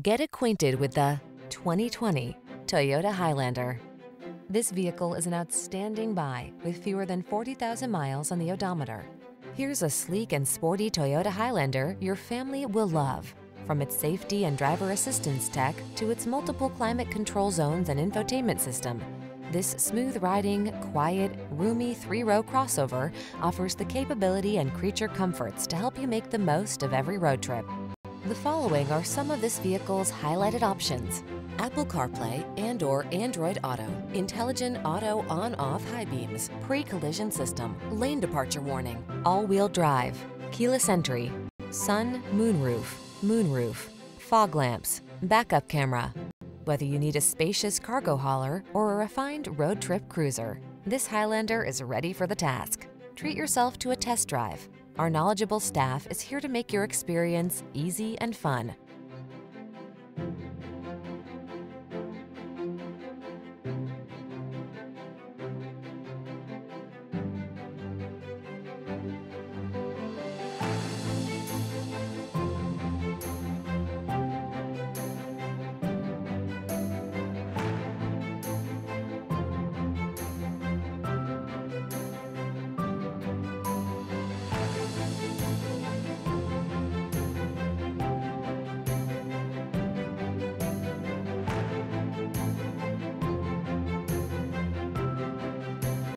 Get acquainted with the 2020 Toyota Highlander. This vehicle is an outstanding buy with fewer than 40,000 miles on the odometer. Here's a sleek and sporty Toyota Highlander your family will love. From its safety and driver assistance tech to its multiple climate control zones and infotainment system, this smooth-riding, quiet, roomy three-row crossover offers the capability and creature comforts to help you make the most of every road trip. The following are some of this vehicle's highlighted options. Apple CarPlay and or Android Auto, intelligent auto on-off high beams, pre-collision system, lane departure warning, all-wheel drive, keyless entry, sun, moonroof, moonroof, fog lamps, backup camera. Whether you need a spacious cargo hauler or a refined road trip cruiser, this Highlander is ready for the task. Treat yourself to a test drive. Our knowledgeable staff is here to make your experience easy and fun.